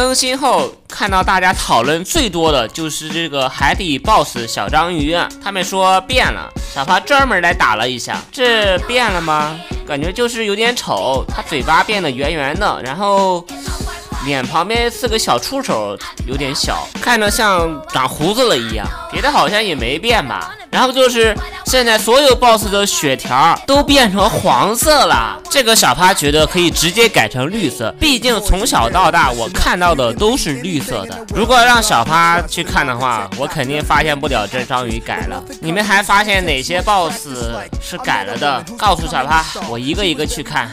更新后看到大家讨论最多的就是这个海底 BOSS 小章鱼，他们说变了，小爬专门来打了一下，这变了吗？感觉就是有点丑，他嘴巴变得圆圆的，然后。脸旁边四个小触手有点小，看着像长胡子了一样，别的好像也没变吧。然后就是现在所有 BOSS 的血条都变成黄色了，这个小趴觉得可以直接改成绿色，毕竟从小到大我看到的都是绿色的。如果让小趴去看的话，我肯定发现不了这章鱼改了。你们还发现哪些 BOSS 是改了的？告诉小趴，我一个一个去看。